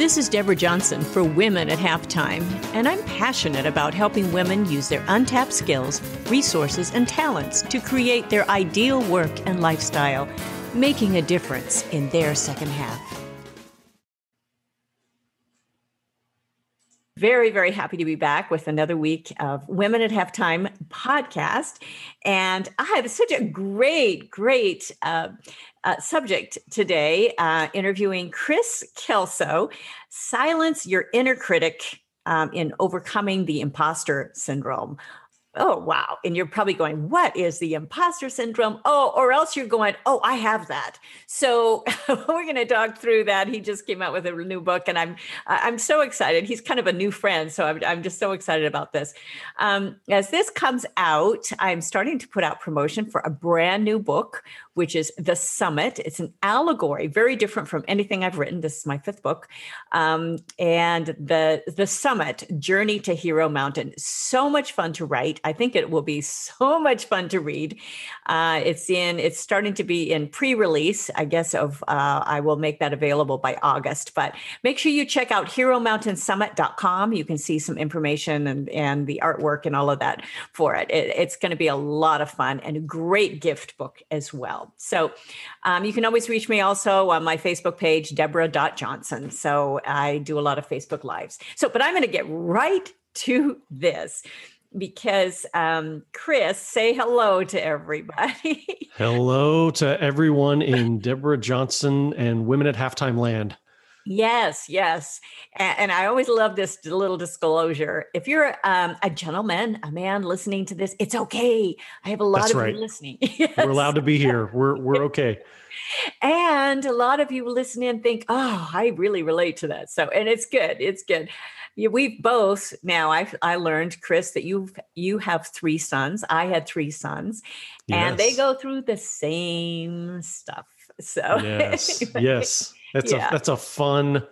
This is Deborah Johnson for Women at Halftime, and I'm passionate about helping women use their untapped skills, resources, and talents to create their ideal work and lifestyle, making a difference in their second half. Very, very happy to be back with another week of Women at Halftime podcast. And I have such a great, great uh, uh, subject today, uh, interviewing Kris Kelso, Silence Your Inner Critic um, in Overcoming the Imposter Syndrome oh wow. And you're probably going what is the imposter syndrome? Oh or else you're going oh i have that. So we're going to talk through that. He just came out with a new book and i'm i'm so excited. He's kind of a new friend so i'm, I'm just so excited about this. Um, as this comes out i'm starting to put out promotion for a brand new book which is the summit. It's an allegory very different from anything i've written. This is my fifth book. Um, and the the summit journey to hero mountain. So much fun to write I think it will be so much fun to read. Uh, it's in. It's starting to be in pre-release. I guess of. Uh, I will make that available by August. But make sure you check out HeroMountainSummit.com. You can see some information and and the artwork and all of that for it. it it's going to be a lot of fun and a great gift book as well. So um, you can always reach me also on my Facebook page, Deborah.Johnson. So I do a lot of Facebook lives. So, but I'm going to get right to this because um, Kris, say hello to everybody. hello to everyone in Deborah Johnson and Women at Halftime Land. Yes, yes. And, and, I always love this little disclosure. If you're um, a gentleman, a man listening to this, it's okay. I have a lot That's of right. you listening. yes. We're allowed to be here. We're we're okay. and a lot of you listen listening think, oh, I really relate to that. So, and it's good. It's good we've both now. I I learned, Kris, that you you have three sons. I had three sons, yes. and they go through the same stuff. So yes, yes, that's yeah. a that's a fun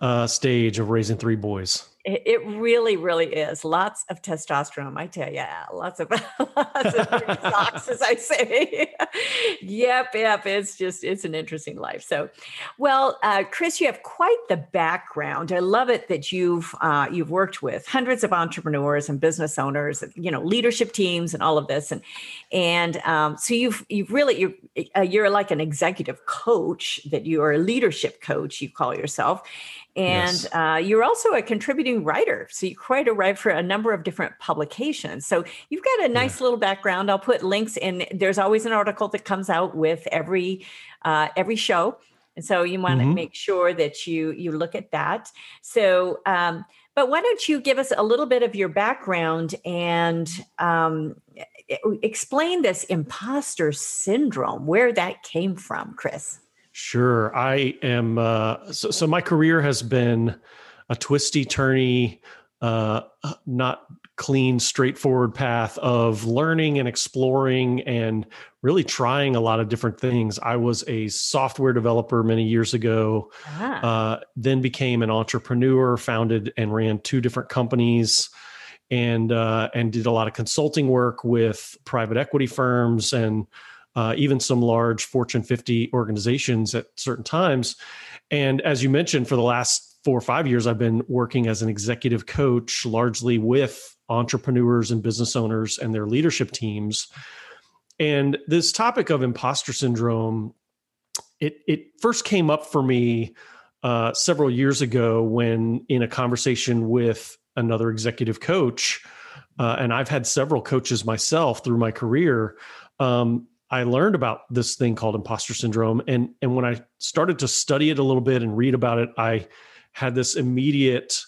uh, stage of raising three boys. It really, really is. Lots of testosterone, I tell you. Lots of lots of socks, as I say. yep, yep. It's just it's an interesting life. So, well, uh, Chris, you have quite the background. I love it that you've uh, you've worked with hundreds of entrepreneurs and business owners, you know, leadership teams, and all of this. And and um, so you've you've really you're uh, you're like an executive coach that you are a leadership coach. You call yourself and yes. uh, you're also a contributing writer. So you quite a write for a number of different publications. So you've got a nice yeah. little background. I'll put links in. There's always an article that comes out with every uh, every show. And so you want mm-hmm. to make sure that you you look at that. So um, but why don't you give us a little bit of your background and um, explain this imposter syndrome, where that came from, Kris? Sure. I am. Uh, so, so my career has been a twisty, turny, uh, not clean, straightforward path of learning and exploring and really trying a lot of different things. I was a software developer many years ago, ah. uh, then became an entrepreneur, founded and ran two different companies. And uh, and did a lot of consulting work with private equity firms and uh, even some large Fortune 50 organizations at certain times. And as you mentioned, for the last four or five years, I've been working as an executive coach, largely with entrepreneurs and business owners and their leadership teams. And this topic of imposter syndrome, it it first came up for me uh, several years ago when in a conversation with another executive coach, uh, and I've had several coaches myself through my career. Um, I learned about this thing called imposter syndrome. And, and when I started to study it a little bit and read about it, I had this immediate,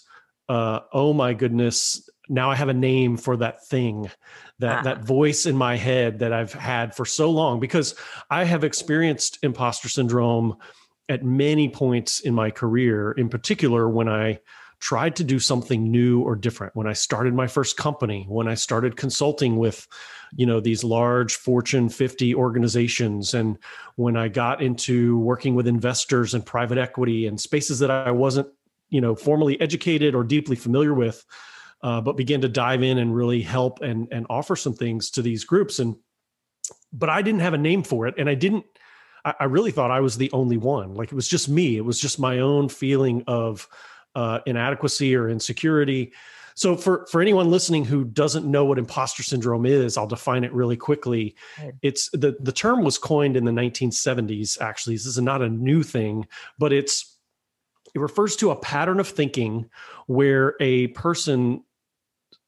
uh, oh my goodness, now I have a name for that thing, that, ah. that voice in my head that I've had for so long, because I have experienced imposter syndrome at many points in my career, in particular when I tried to do something new or different when i started my first company when i started consulting with you know these large fortune 50 organizations and when i got into working with investors and private equity and spaces that i wasn't you know formally educated or deeply familiar with uh, but began to dive in and really help and and offer some things to these groups and but i didn't have a name for it and i didn't I, I really thought I was the only one. Like it was just me. It was just my own feeling of uh, inadequacy or insecurity. So for for anyone listening who doesn't know what imposter syndrome is, I'll define it really quickly. It's the the term was coined in the 1970s. Actually, this is not a new thing, but it's it refers to a pattern of thinking where a person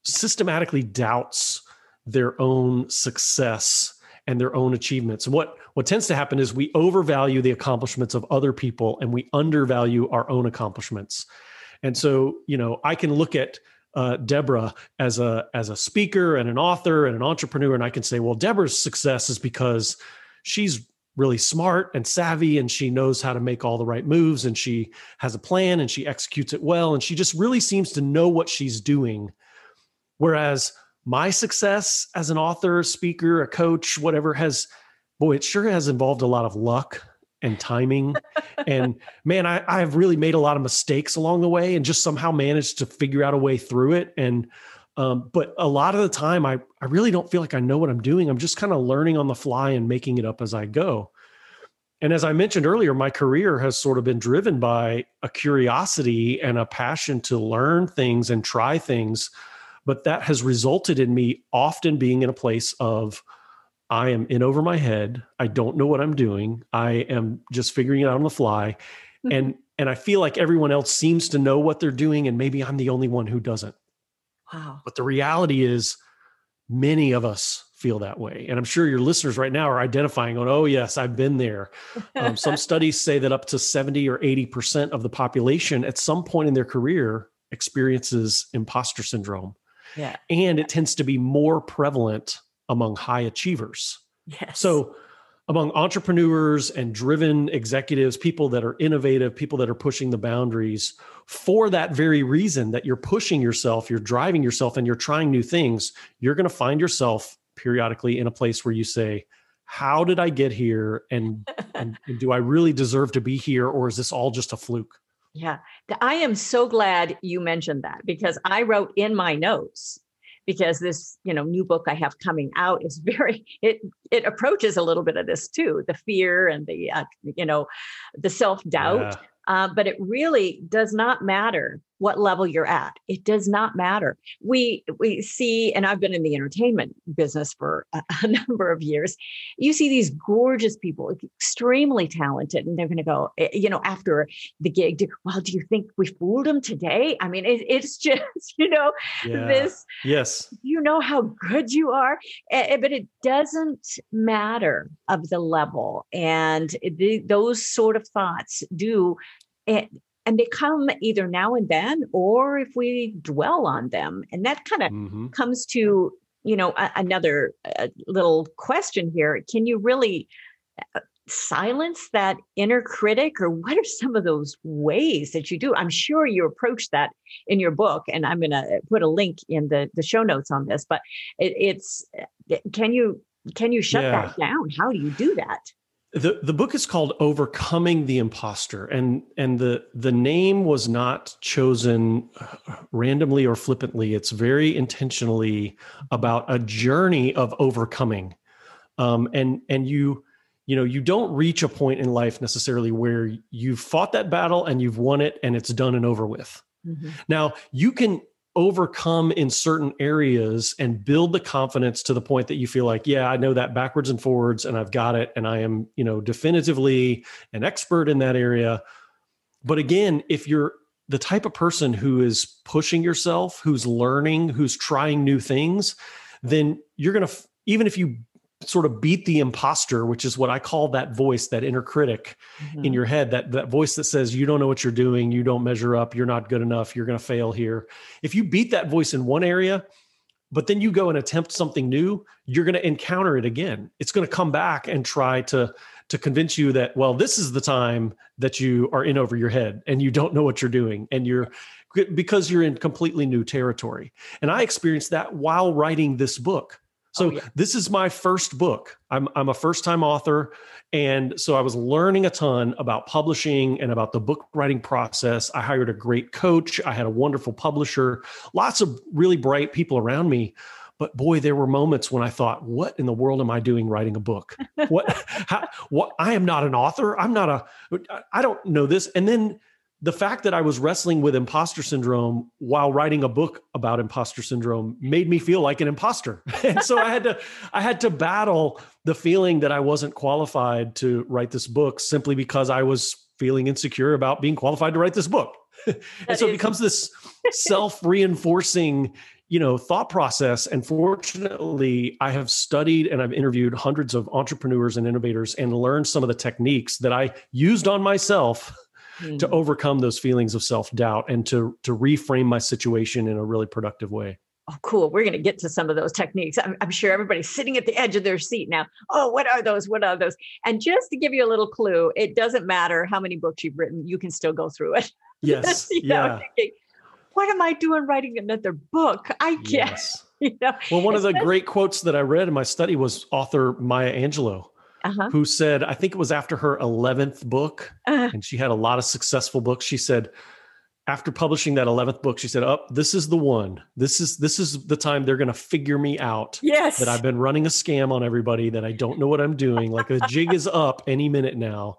systematically doubts their own success and their own achievements. And what what tends to happen is we overvalue the accomplishments of other people and we undervalue our own accomplishments. And so, you know, I can look at uh, Deborah as a as a speaker and an author and an entrepreneur, and I can say, well, Deborah's success is because she's really smart and savvy and she knows how to make all the right moves and she has a plan and she executes it well and she just really seems to know what she's doing. Whereas my success as an author speaker a coach whatever has boy it sure has involved a lot of luck and timing. and man, I, I've really made a lot of mistakes along the way and just somehow managed to figure out a way through it. And um, but a lot of the time I, I really don't feel like I know what I'm doing. I'm just kind of learning on the fly and making it up as I go. And as I mentioned earlier, my career has sort of been driven by a curiosity and a passion to learn things and try things. But that has resulted in me often being in a place of I am in over my head. I don't know what I'm doing. I am just figuring it out on the fly. Mm-hmm. And and I feel like everyone else seems to know what they're doing and maybe I'm the only one who doesn't. Wow. But the reality is many of us feel that way. And I'm sure your listeners right now are identifying on, oh, yes, I've been there. Um, some studies say that up to 70 or 80% of the population at some point in their career experiences imposter syndrome. Yeah. And it tends to be more prevalent among high achievers. Yes. So, among entrepreneurs and driven executives, people that are innovative, people that are pushing the boundaries, for that very reason that you're pushing yourself, you're driving yourself, and you're trying new things, you're going to find yourself periodically in a place where you say, How did I get here? And, and, and do I really deserve to be here? Or is this all just a fluke? Yeah. I am so glad you mentioned that because I wrote in my notes because this you know new book i have coming out is very it it approaches a little bit of this too the fear and the uh, you know the self doubt yeah. uh, but it really does not matter what level you're at. It does not matter. We we see, and I've been in the entertainment business for a, a number of years. You see these gorgeous people, extremely talented, and they're going to go, eh, you know, after the gig. Do, well, do you think we fooled them today? I mean, it, it's just, you know, yeah. this. Yes. You know how good you are, eh, eh, but it doesn't matter of the level, and the, those sort of thoughts do. It, and they come either now and then or if we dwell on them. And that kind of mm-hmm. comes to you know a, another a little question here. Can you really uh, silence that inner critic? Or what are some of those ways that you do? I'm sure you approach that in your book and i'm going to put a link in the the show notes on this but it, it's uh, can you can you shut yeah. that down? How do you do that the the book is called overcoming the imposter and and the the name was not chosen randomly or flippantly. It's very intentionally about a journey of overcoming. Um, and and you you know you don't reach a point in life necessarily where you've fought that battle and you've won it and it's done and over with. Mm-hmm. now you can overcome in certain areas and build the confidence to the point that you feel like yeah i know that backwards and forwards and i've got it and i am you know definitively an expert in that area. But again if you're the type of person who is pushing yourself who's learning who's trying new things then you're going to even if you sort of beat the imposter, which is what I call that voice, that inner critic mm-hmm. in your head, that that voice that says you don't know what you're doing, you don't measure up, you're not good enough, you're going to fail here. If you beat that voice in one area, but then you go and attempt something new, you're going to encounter it again. It's going to come back and try to to convince you that well, this is the time that you are in over your head and you don't know what you're doing and you're because you're in completely new territory. And I experienced that while writing this book so oh, yeah. this is my first book. I'm I'm a first time author, and so I was learning a ton about publishing and about the book writing process. I hired a great coach. I had a wonderful publisher, lots of really bright people around me. but boy, there were moments when I thought, what in the world am I doing writing a book? What, how, what, I am not an author. I'm not a, I don't know this. And then the fact that I was wrestling with imposter syndrome while writing a book about imposter syndrome made me feel like an imposter. and so I had to I had to battle the feeling that I wasn't qualified to write this book simply because I was feeling insecure about being qualified to write this book. and so it becomes this self-reinforcing you know thought process and fortunately i have studied and i've interviewed hundreds of entrepreneurs and innovators and learned some of the techniques that i used on myself mm-hmm. to overcome those feelings of self-doubt and to to reframe my situation in a really productive way. Oh cool. We're going to get to some of those techniques. I'm, I'm, sure everybody's sitting at the edge of their seat now. Oh what are those? What are those? And just to give you a little clue it doesn't matter how many books you've written you can still go through it. Yes. yeah. thinking, what am i doing writing another book? I can't yes. you know? Well one of the great quotes that i read in my study was author maya angelou uh-huh. who said, I think it was after her 11th book, uh-huh. and she had a lot of successful books. She said, after publishing that 11th book, she said, "Up, oh, this is the one. This is this is the time they're going to figure me out. Yes, that I've been running a scam on everybody. That I don't know what I'm doing. Like the jig is up any minute now."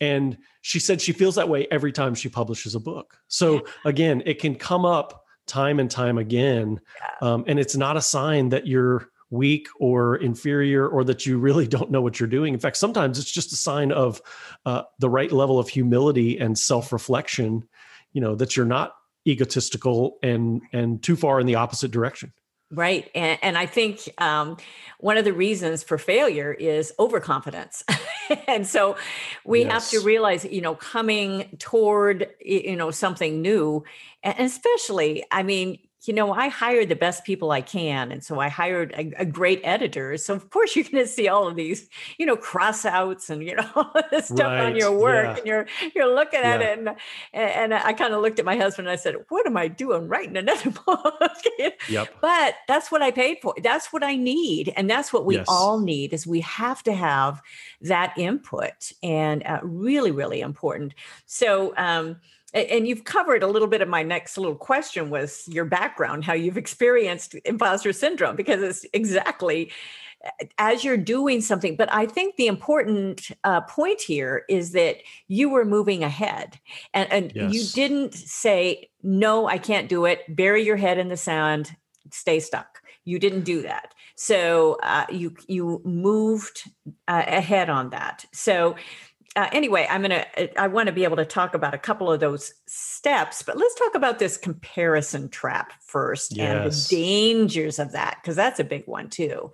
And she said she feels that way every time she publishes a book. So again, it can come up time and time again, um, and it's not a sign that you're weak or inferior or that you really don't know what you're doing. In fact, sometimes it's just a sign of uh, the right level of humility and self-reflection. You know that you're not egotistical and and too far in the opposite direction. Right. And, and I think um, one of the reasons for failure is overconfidence. and so we yes. have to realize, you know, coming toward, you know, something new, and especially, I mean, you know, I hire the best people I can. And so I hired a, a great editor. So of course you're going to see all of these, you know, cross outs and, you know, all this stuff right. on your work yeah. and you're, you're looking yeah. at it. And, and I kind of looked at my husband and I said, what am I doing writing another book? yep. But that's what I paid for. That's what I need. And that's what we yes. all need is we have to have that input and uh, really, really important. So, um, and you've covered a little bit of my next little question was your background how you've experienced imposter syndrome because it's exactly as you're doing something but i think the important uh, point here is that you were moving ahead and, and yes. you didn't say no i can't do it bury your head in the sand stay stuck. You didn't do that. So uh, you you moved uh, ahead on that. So uh, anyway, I'm going to, I want to be able to talk about a couple of those steps, but let's talk about this comparison trap first yes. and the dangers of that, because that's a big one too.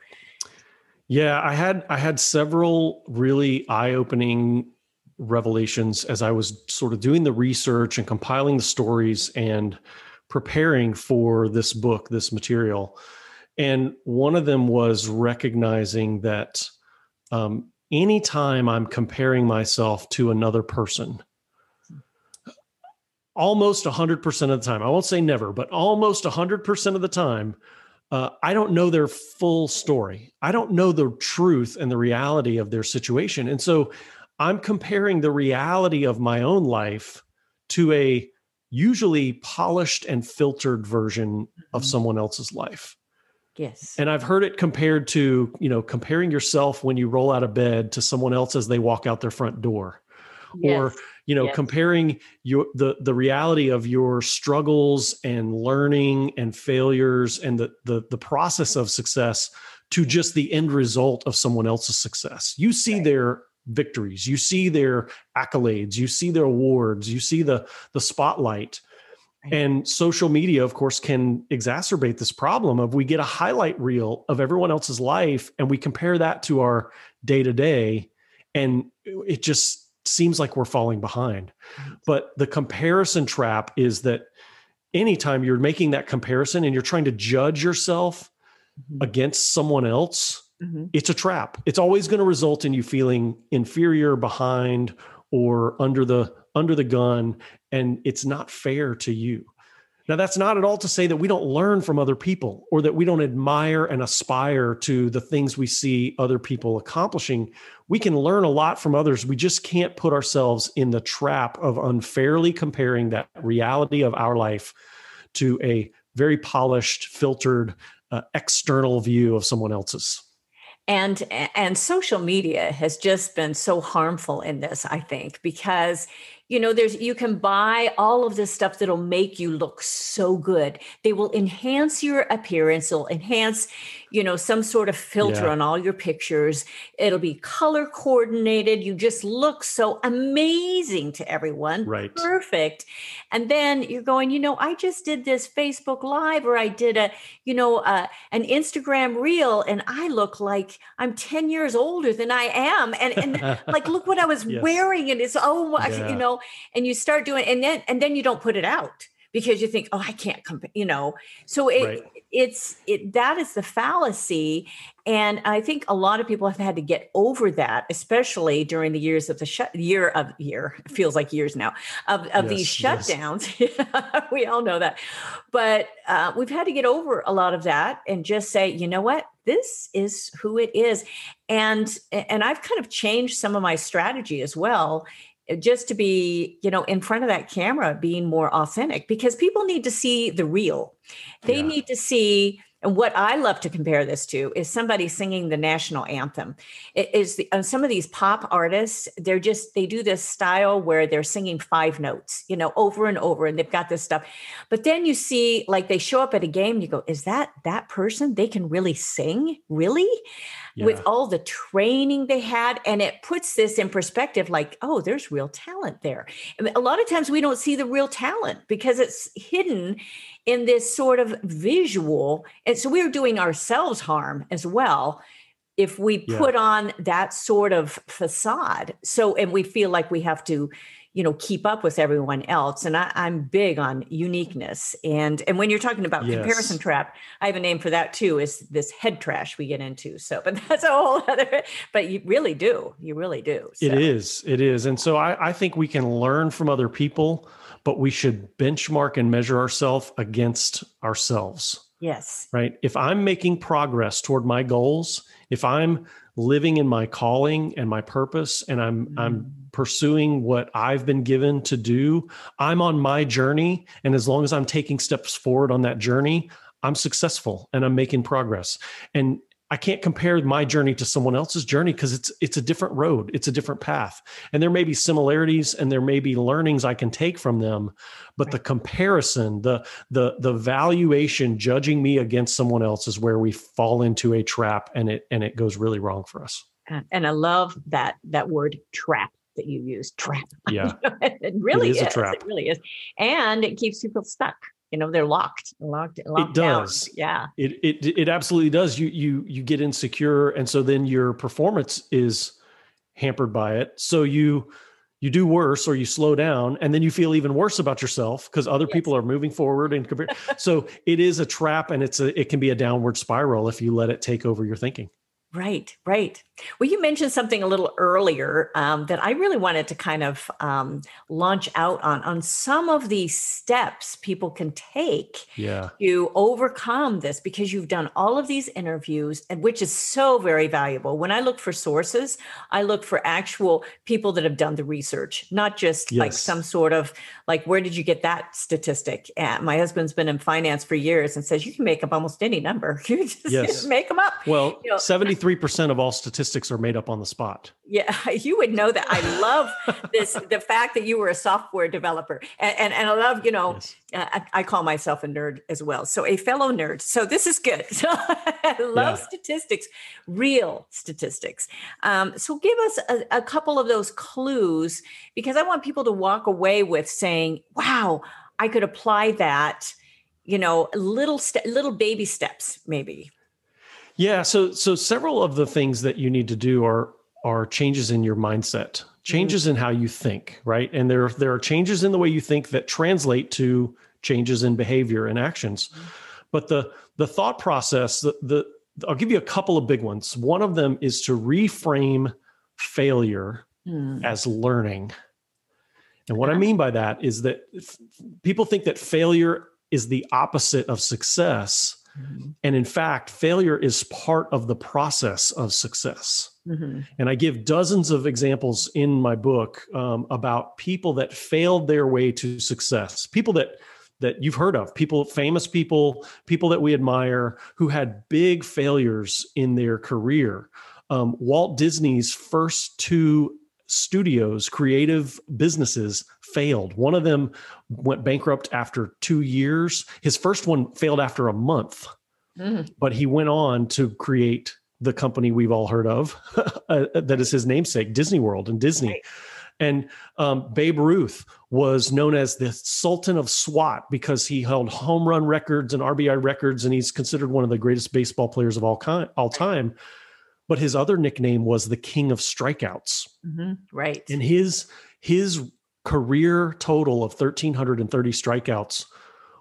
Yeah, I had, I had several really eye opening revelations as I was sort of doing the research and compiling the stories and preparing for this book, this material. And one of them was recognizing that um, anytime I'm comparing myself to another person, almost 100% of the time, I won't say never, but almost 100% of the time, uh, I don't know their full story. I don't know the truth and the reality of their situation. And so I'm comparing the reality of my own life to a usually polished and filtered version of mm-hmm. someone else's life. Yes. And I've heard it compared to, you know, comparing yourself when you roll out of bed to someone else as they walk out their front door. Yes. Or, you know, yes. comparing your the the reality of your struggles and learning and failures and the the the process of success to just the end result of someone else's success. You see right. their victories, you see their accolades, you see their awards, you see the the spotlight and social media, of course, can exacerbate this problem of we get a highlight reel of everyone else's life and we compare that to our day to day. And it just seems like we're falling behind. But the comparison trap is that anytime you're making that comparison and you're trying to judge yourself mm-hmm. against someone else, mm-hmm. it's a trap. It's always going to result in you feeling inferior, behind, or under the under the gun and it's not fair to you. Now, that's not at all to say that we don't learn from other people or that we don't admire and aspire to the things we see other people accomplishing. We can learn a lot from others. We just can't put ourselves in the trap of unfairly comparing that reality of our life to a very polished, filtered, uh, external view of someone else's and and social media has just been so harmful in this i think because you know there's you can buy all of this stuff that'll make you look so good. They will enhance your appearance they'll enhance you know some sort of filter yeah. on all your pictures. It'll be color coordinated. You just look so amazing to everyone. Right. Perfect. And then you're going you know i just did this facebook live or i did a you know uh, an instagram reel and i look like i'm 10 years older than i am. And and like look what i was yes. wearing and it's oh yeah. you know and you start doing and then and then you don't put it out because you think oh i can't compare you know? So it right. it's it that is the fallacy. And i think a lot of people have had to get over that especially during the years of the shut year of year feels like years now of, of yes, these shutdowns. Yes. we all know that. But uh, we've had to get over a lot of that and just say you know what? This is who it is. And and i've kind of changed some of my strategy as well just to be you know in front of that camera being more authentic because people need to see the real they yeah. need to see and what I love to compare this to is somebody singing the national anthem. It is the, uh, some of these pop artists, they're just, they do this style where they're singing five notes, you know, over and over, and they've got this stuff. But then you see, like, they show up at a game you go, is that that person? They can really sing? Really? Yeah. With all the training they had. And it puts this in perspective like, oh, there's real talent there. And a lot of times we don't see the real talent because it's hidden in this sort of visual. And so we're doing ourselves harm as well if we yeah. put on that sort of facade. So, and we feel like we have to, you know, keep up with everyone else. And I, am big on uniqueness. And and when you're talking about yes. comparison trap, I have a name for that too. Is this head trash we get into? So, but that's a whole other. But you really do. You really do. So. It is. It is. And so I, I think we can learn from other people but we should benchmark and measure ourselves against ourselves. Yes. Right. If I'm making progress toward my goals, if I'm living in my calling and my purpose and I'm mm-hmm. I'm pursuing what I've been given to do, I'm on my journey and as long as I'm taking steps forward on that journey, I'm successful and I'm making progress. And I can't compare my journey to someone else's journey because it's it's a different road, it's a different path. And there may be similarities and there may be learnings I can take from them, but the comparison, the the the valuation judging me against someone else is where we fall into a trap and it and it goes really wrong for us. And I love that that word trap that you use trap. Yeah. it really it is, is. A trap. It really is. And it keeps people stuck you know they're locked locked, locked it does. Down. yeah. It, it it absolutely does. You you you get insecure and so then your performance is hampered by it. So you you do worse or you slow down and then you feel even worse about yourself because other yes. people are moving forward and compare so it is a trap and it's a it can be a downward spiral if you let it take over your thinking Right, right. Well, you mentioned something a little earlier um, that I really wanted to kind of um, launch out on on some of the steps people can take yeah. to overcome this because you've done all of these interviews, and which is so very valuable. When I look for sources, I look for actual people that have done the research, not just yes. like some sort of like where did you get that statistic? And my husband's been in finance for years and says you can make up almost any number. You just yes. make them up. Well, you know, 73% of all statistics are made up on the spot. Yeah, you would know that. I love this the fact that you were a software developer. And and, and I love, you know, yes. uh, I, I, call myself a nerd as well. So a fellow nerd. So this is good. So I love yeah. statistics, real statistics. Um, so give us a, a couple of those clues because I want people to walk away with saying, wow, I could apply that you know little st- little baby steps maybe yeah. So so several of the things that you need to do are are changes in your mindset, changes mm-hmm. in how you think, right? And there there are changes in the way you think that translate to changes in behavior and actions. Mm-hmm. But the the thought process, the the I'll give you a couple of big ones. One of them is to reframe failure mm. as learning. And what I mean by that is that people think that failure is the opposite of success Mm-hmm. And in fact, failure is part of the process of success. Mm-hmm. And I give dozens of examples in my book um, about people that failed their way to success, people that that you've heard of people famous people people that we admire who had big failures in their career um, walt disney's first two studios creative businesses failed. One of them went bankrupt after two years. His first one failed after a month mm. but he went on to create the company we've all heard of uh, that is his namesake disney world and disney. Right. And um, Babe Ruth was known as the Sultan of SWAT because he held home run records and RBI records, and he's considered one of the greatest baseball players of all kind, all time. But his other nickname was the King of Strikeouts. Mm-hmm. Right. And his his career total of 1,330 strikeouts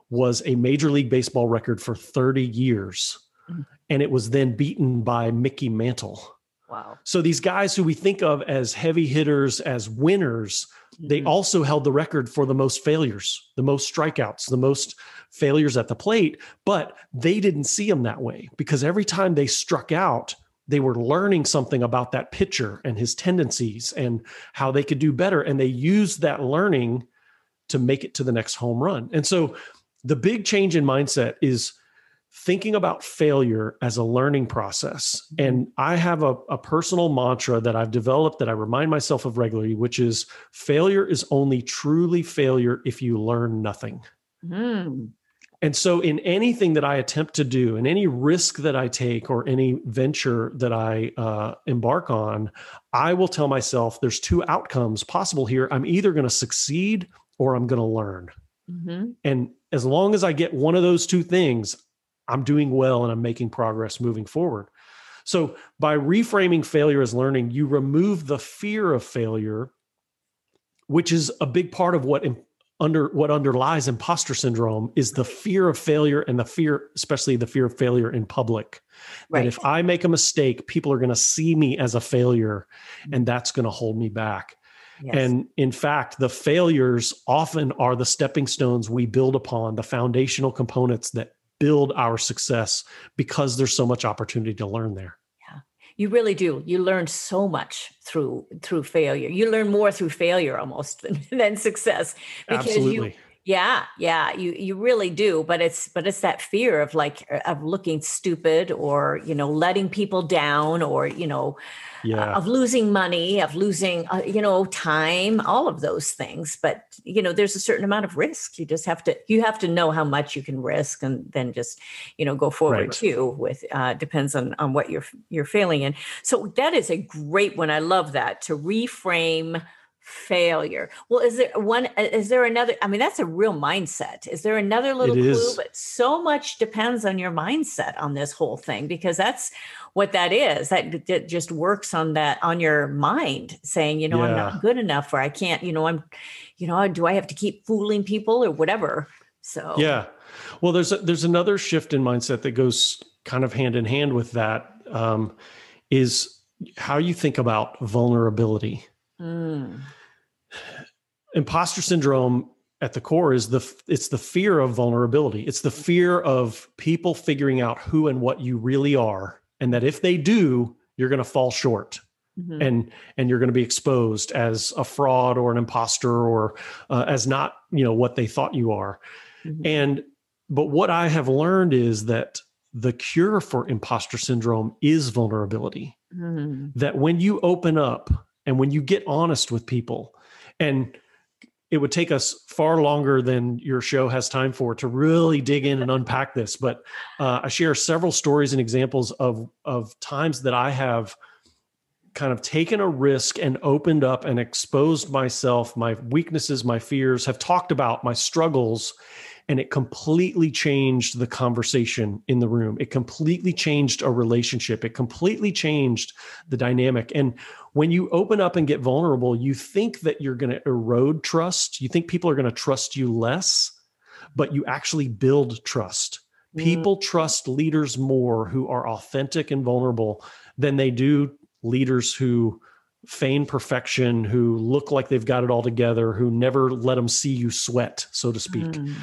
was a Major League Baseball record for 30 years. Mm-hmm. And it was then beaten by Mickey Mantle. Wow. So these guys who we think of as heavy hitters, as winners, mm-hmm. they also held the record for the most failures, the most strikeouts, the most failures at the plate, but they didn't see them that way because every time they struck out, they were learning something about that pitcher and his tendencies and how they could do better. And they used that learning to make it to the next home run. And so the big change in mindset is thinking about failure as a learning process. Mm-hmm. And I have a, a, personal mantra that I've developed that I remind myself of regularly, which is failure is only truly failure if you learn nothing. Mm. And so, in anything that I attempt to do, in any risk that I take or any venture that I uh, embark on, I will tell myself there's two outcomes possible here. I'm either going to succeed or I'm going to learn. Mm-hmm. And as long as I get one of those two things, I'm doing well and I'm making progress moving forward. So by reframing failure as learning, you remove the fear of failure, which is a big part of what under what underlies imposter syndrome is the fear of failure and the fear, especially the fear of failure in public. Right. That if I make a mistake, people are going to see me as a failure, and that's going to hold me back. Yes. And in fact, the failures often are the stepping stones we build upon, the foundational components that build our success because there's so much opportunity to learn there you really do you learn so much through through failure you learn more through failure almost than, than success because Absolutely. you yeah yeah you you really do but it's but it's that fear of like of looking stupid or you know letting people down or you know yeah. uh, of losing money of losing uh, you know time all of those things but you know there's a certain amount of risk you just have to you have to know how much you can risk and then just you know go forward right. too with uh depends on on what you're you're failing in so that is a great one i love that to reframe failure. Well, is there one? Is there another? I mean, that's a real mindset. Is there another little clue? But so much depends on your mindset on this whole thing because that's what that is. That, that just works on that on your mind, saying, you know, yeah. I'm not good enough, or I can't. You know, I'm, you know, do I have to keep fooling people or whatever? So yeah. Well, there's a, there's another shift in mindset that goes kind of hand in hand with that. Um, is how you think about vulnerability Mm. Imposter syndrome at the core is the it's the fear of vulnerability. It's the fear of people figuring out who and what you really are and that if they do, you're going to fall short. Mm-hmm. and and you're going to be exposed as a fraud or an imposter or uh, as not you know what they thought you are mm-hmm. and but what i have learned is that the cure for imposter syndrome is vulnerability mm-hmm. that when you open up and when you get honest with people and it would take us far longer than your show has time for to really dig in and unpack this but uh, i share several stories and examples of of times that i have kind of taken a risk and opened up and exposed myself my weaknesses my fears have talked about my struggles and it completely changed the conversation in the room. It completely changed a relationship. It completely changed the dynamic. And when you open up and get vulnerable, you think that you're going to erode trust. You think people are going to trust you less, but you actually build trust. Mm. People trust leaders more who are authentic and vulnerable than they do leaders who feign perfection, who look like they've got it all together, who never let them see you sweat, so to speak. Mm.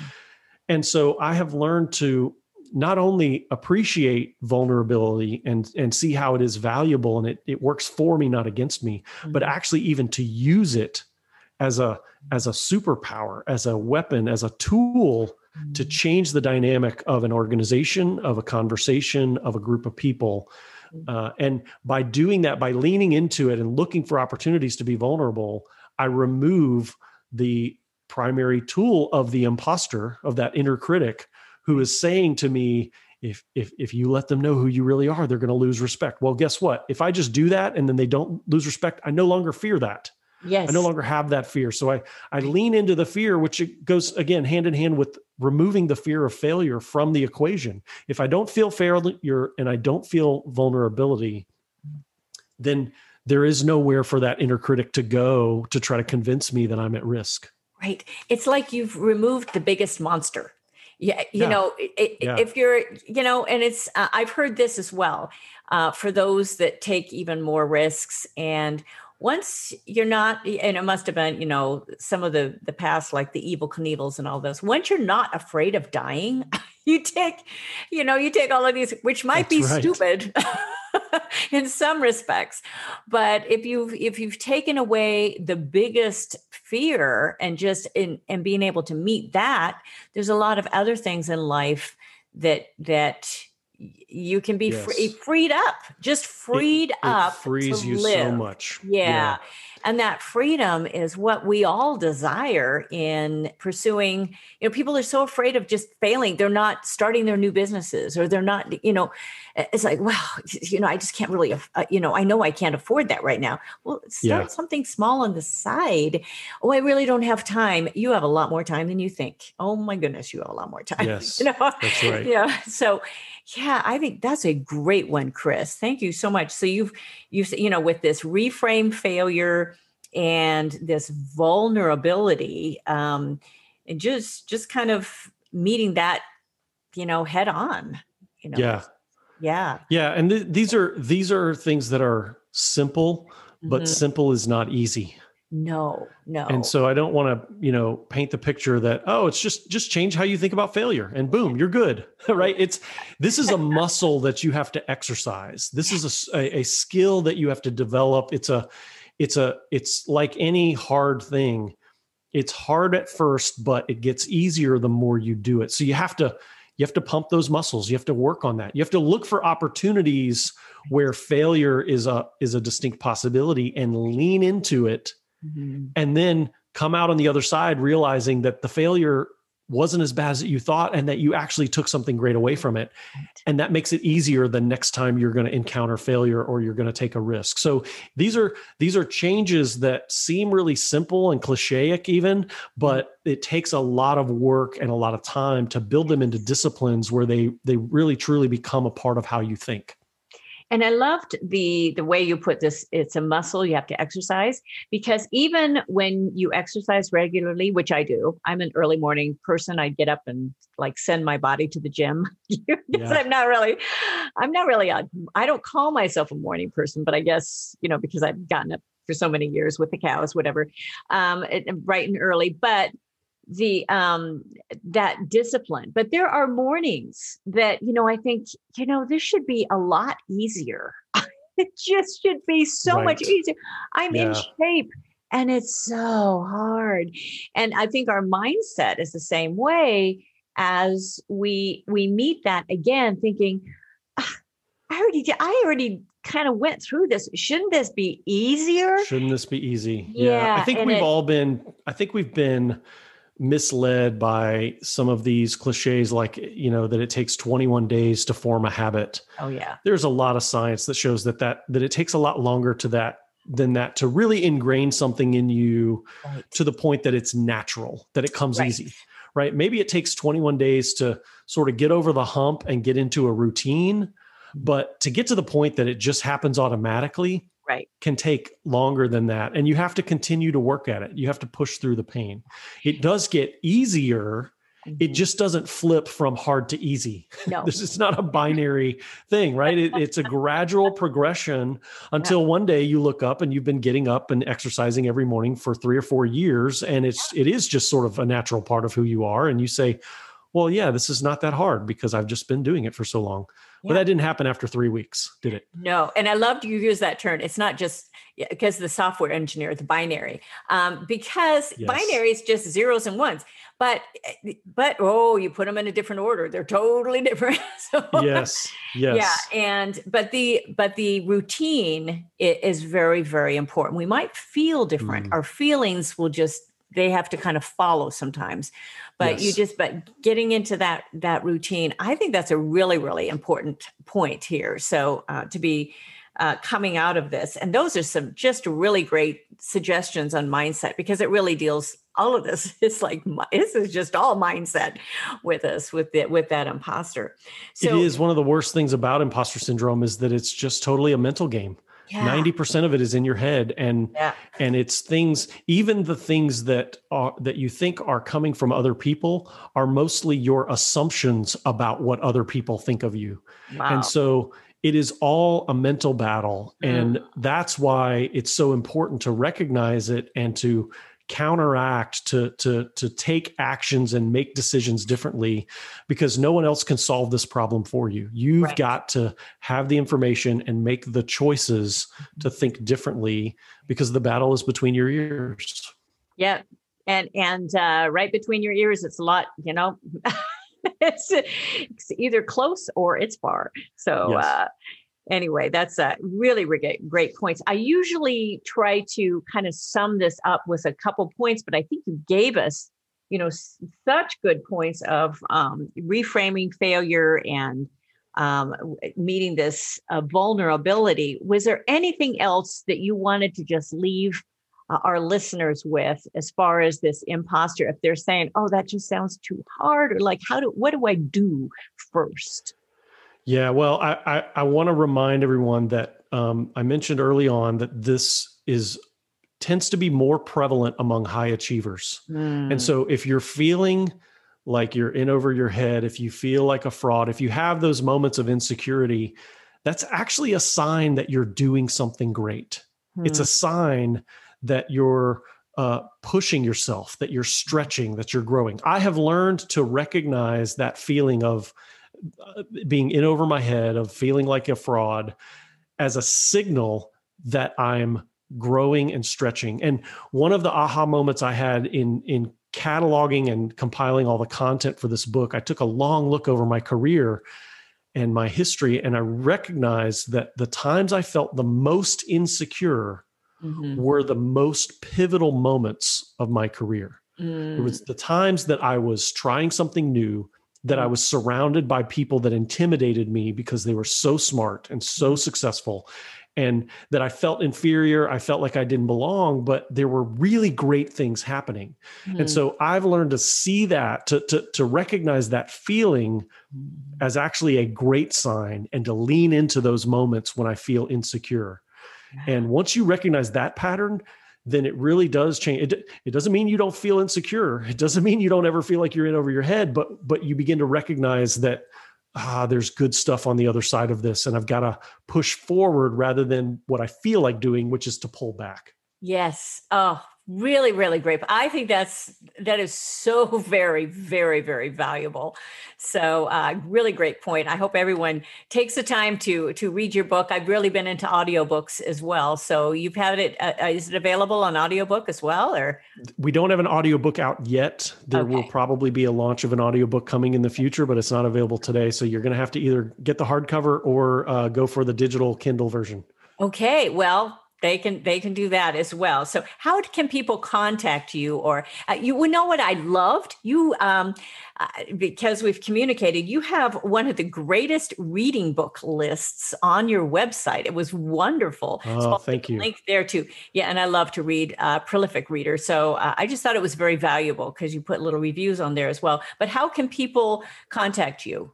And so I have learned to not only appreciate vulnerability and and see how it is valuable and it, it works for me not against me mm-hmm. but actually even to use it as a as a superpower as a weapon as a tool mm-hmm. to change the dynamic of an organization, of a conversation, of a group of people. Mm-hmm. Uh, and by doing that, by leaning into it and looking for opportunities to be vulnerable, I remove the primary tool of the imposter, of that inner critic who is saying to me, if if if you let them know who you really are, they're going to lose respect. Well, guess what? If I just do that and then they don't lose respect, I no longer fear that. Yes. I no longer have that fear. So I I lean into the fear, which goes again hand in hand with removing the fear of failure from the equation. If I don't feel failure and I don't feel vulnerability, then there is nowhere for that inner critic to go to try to convince me that I'm at risk. Right. It's like you've removed the biggest monster. Yeah, you yeah. know, it, yeah. if you're, you know, and it's, uh, I've heard this as well uh, for those that take even more risks and once you're not and it must have been you know some of the the past like the Evel Knievels and all those once you're not afraid of dying you take you know you take all of these which might That's be right. stupid in some respects but if you've if you've taken away the biggest fear and just in and being able to meet that there's a lot of other things in life that that you can be yes. free, freed up, just freed it, up. It frees you live. so much. Yeah. yeah. And that freedom is what we all desire in pursuing. You know, people are so afraid of just failing. They're not starting their new businesses or they're not, you know, it's like, well, you know, I just can't really, uh, you know, I know I can't afford that right now. Well, start yeah. something small on the side. Oh, I really don't have time. You have a lot more time than you think. Oh my goodness, you have a lot more time. Yes. you know? That's right. Yeah. So, yeah, I think that's a great one, Kris. Thank you so much. So you've you've you know with this reframe failure and this vulnerability, um, and just just kind of meeting that, you know, head on. You know. Yeah. Yeah. Yeah, and th- these are these are things that are simple, but mm-hmm. simple is not easy. No, no. And so I don't want to, you know, paint the picture that oh, it's just just change how you think about failure and boom, you're good. right? It's this is a muscle that you have to exercise. This is a, a skill that you have to develop. It's a it's a it's like any hard thing. It's hard at first, but it gets easier the more you do it. So you have to you have to pump those muscles. You have to work on that. You have to look for opportunities where failure is a is a distinct possibility and lean into it mm-hmm. and then come out on the other side realizing that the failure wasn't as bad as you thought and that you actually took something great away from it. And that makes it easier the next time you're going to encounter failure or you're going to take a risk. So these are these are changes that seem really simple and clichéic even but it takes a lot of work and a lot of time to build them into disciplines where they they really truly become a part of how you think and I loved the the way you put this. It's a muscle you have to exercise because even when you exercise regularly, which I do, I'm an early morning person. I get up and like send my body to the gym yeah. I'm not really, I'm not really a, I don't call myself a morning person, but I guess you know because I've gotten up for so many years with the cows, whatever, um, bright and early. But the um that discipline. But there are mornings that you know i think you know this should be a lot easier. It just should be so right. much easier. I'm yeah. in shape and it's so hard. And i think our mindset is the same way as we we meet that again thinking ah, i already did, i already kind of went through this. Shouldn't this be easier? Shouldn't this be easy? Yeah, yeah. i think we've it, all been i think we've been misled by some of these cliches like you know that it takes 21 days to form a habit oh yeah there's a lot of science that shows that that that it takes a lot longer to that than that to really ingrain something in you right. to the point that it's natural that it comes right. easy right maybe it takes 21 days to sort of get over the hump and get into a routine but to get to the point that it just happens automatically right. can take longer than that. And you have to continue to work at it. You have to push through the pain. It does get easier. Mm-hmm. It just doesn't flip from hard to easy. No. this is not a binary thing, right? It, it's a gradual progression until yeah. one day you look up and you've been getting up and exercising every morning for three or four years. And it's it is just sort of a natural part of who you are. And you say, well, yeah, this is not that hard because I've just been doing it for so long. Yeah. But that didn't happen after three weeks, did it? No. And I loved you use that term. It's not just because the software engineer, the binary, um, because yes. binary is just zeros and ones. but but oh you put them in a different order they're totally different so, yes yes yeah and but the but the routine is very very important we might feel different mm. our feelings will just they have to kind of follow sometimes. But yes. you just but getting into that that routine i think that's a really really important point here. So uh, to be uh, coming out of this and those are some just really great suggestions on mindset because it really deals all of this it's like this is just all mindset with us with it with that imposter. So, it is one of the worst things about imposter syndrome is that it's just totally a mental game yeah. 90% of it is in your head and yeah. and it's things even the things that are that you think are coming from other people are mostly your assumptions about what other people think of you wow. and so it is all a mental battle mm. and that's why it's so important to recognize it and to counteract to to to take actions and make decisions differently because no one else can solve this problem for you you've right. got to have the information and make the choices to mm-hmm. think differently because the battle is between your ears yeah and and uh, right between your ears it's a lot you know it's, it's either close or it's far so yes. uh anyway, that's a really, great points. I usually try to kind of sum this up with a couple points, but I think you gave us, you know, such good points of um, reframing failure and um, meeting this uh, vulnerability. Was there anything else that you wanted to just leave uh, our listeners with as far as this imposter? If they're saying, "Oh, that just sounds too hard," or like, "How do what do I do first? Yeah, well, I I, I want to remind everyone that um, I mentioned early on that this is tends to be more prevalent among high achievers, mm. and so if you're feeling like you're in over your head, if you feel like a fraud, if you have those moments of insecurity, that's actually a sign that you're doing something great. Mm. It's a hmm. sign that you're uh, pushing yourself, that you're stretching, that you're growing. I have learned to recognize that feeling of being in over my head, of feeling like a fraud, as a signal that I'm growing and stretching. And one of the aha moments I had in in cataloging and compiling all the content for this book, I took a long look over my career and my history, and I recognized that the times I felt the most insecure mm-hmm. were the most pivotal moments of my career. Mm. It was the times that I was trying something new, that I mm. was surrounded by people that intimidated me because they were so smart and so mm. successful and that I felt inferior. I felt like I didn't belong, but there were really great things happening. Mm. And so I've learned to see that, to, to, to recognize that feeling as actually a great sign and to lean into those moments when I feel insecure. And once you recognize that pattern, then it really does change. It, it doesn't mean you don't feel insecure. It doesn't mean you don't ever feel like you're in over your head, but but you begin to recognize that ah, there's good stuff on the other side of this, and I've got to push forward rather than what I feel like doing, which is to pull back. Yes. Oh, really really great i think that's that is so very very very valuable. So uh, really great point. I hope everyone takes the time to to read your book. I've really been into audiobooks as well. So you've had it. Uh, uh is it available on audiobook as well or? We don't have an audiobook out yet. There okay. will probably be a launch of an audiobook coming in the future but it's not available today. So you're going to have to either get the hardcover or uh, go for the digital kindle version. Okay. Well they can they can do that as well. So how can people contact you or uh, you would know what i loved? You um, uh, because we've communicated you have one of the greatest reading book lists on your website. It was wonderful. Oh, so thank you. link there too. Yeah and i love to read uh, prolific reader so uh, i just thought it was very valuable because you put little reviews on there as well. But how can people contact you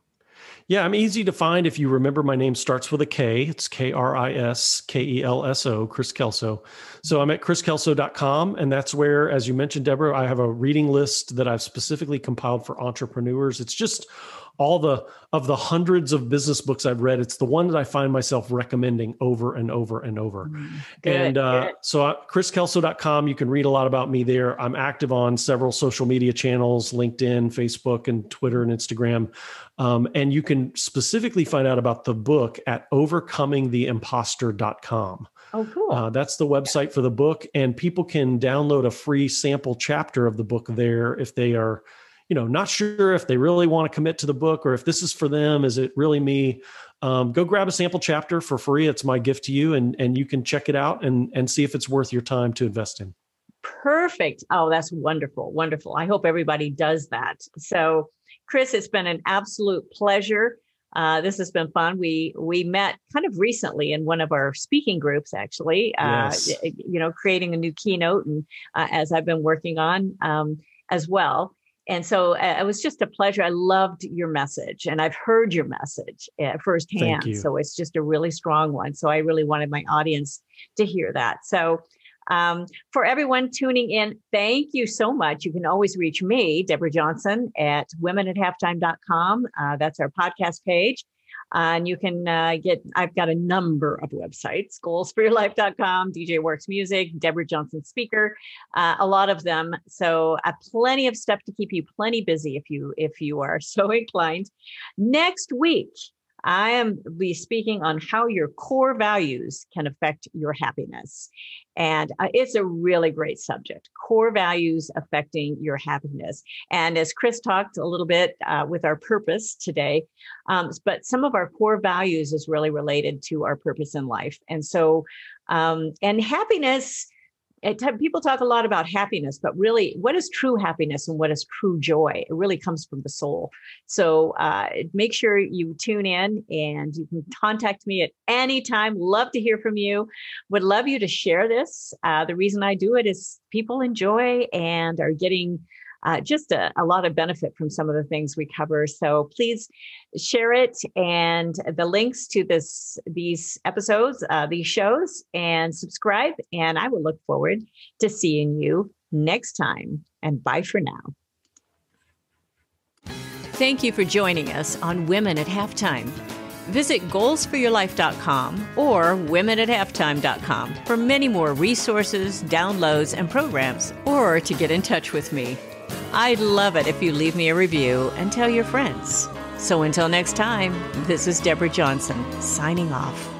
yeah, I'm easy to find. If you remember, my name starts with a K. It's K R I S K E L S O, Kris Kelso. So I'm at kriskelso.com. And that's where, as you mentioned, Deborah, I have a reading list that I've specifically compiled for entrepreneurs. It's just all the of the hundreds of business books I've read, it's the one that I find myself recommending over and over and over. Mm, good, and uh, so, uh, kriskelso.com, you can read a lot about me there. I'm active on several social media channels LinkedIn, Facebook, and Twitter and Instagram. Um, and you can specifically find out about the book at overcomingtheimposter.com. Oh, cool. Uh, that's the website for the book. And people can download a free sample chapter of the book there if they are you know not sure if they really want to commit to the book or if this is for them is it really me um, go grab a sample chapter for free it's my gift to you and and you can check it out and and see if it's worth your time to invest in perfect oh that's wonderful wonderful i hope everybody does that so Kris it's been an absolute pleasure uh, this has been fun. We we met kind of recently in one of our speaking groups, actually. Uh, yes. You know, creating a new keynote, and uh, as I've been working on um, as well. And so uh, it was just a pleasure. I loved your message, and I've heard your message uh, firsthand. So it's just a really strong one. So I really wanted my audience to hear that. So um, for everyone tuning in, thank you so much. You can always reach me, Deborah Johnson, at womenathalftime.com. Uh, that's our podcast page. And you can uh, get, I've got a number of websites, goals for your goalsforyourlife.com, DJ Works Music, Deborah Johnson Speaker, uh, a lot of them. So uh, plenty of stuff to keep you plenty busy if you, if you are so inclined. Next week, I am be speaking on how your core values can affect your happiness. And uh, it's a really great subject core values affecting your happiness. And as Kris talked a little bit uh, with our purpose today, um, but some of our core values is really related to our purpose in life. And so, um, and happiness people talk a lot about happiness, but really, what is true happiness and what is true joy? It really comes from the soul. So uh, make sure you tune in and you can contact me at any time. Love to hear from you. Would love you to share this. Uh, the reason I do it is people enjoy and are getting uh, just a, a, lot of benefit from some of the things we cover. So please share it and the links to this these episodes, uh, these shows, and subscribe. And I will look forward to seeing you next time. And bye for now. Thank you for joining us on Women at Halftime. Visit goalsforyourlife.com or womenathalftime.com for many more resources, downloads, and programs, or to get in touch with me. I'd love it if you leave me a review and tell your friends. So until next time, this is Deborah Johnson signing off.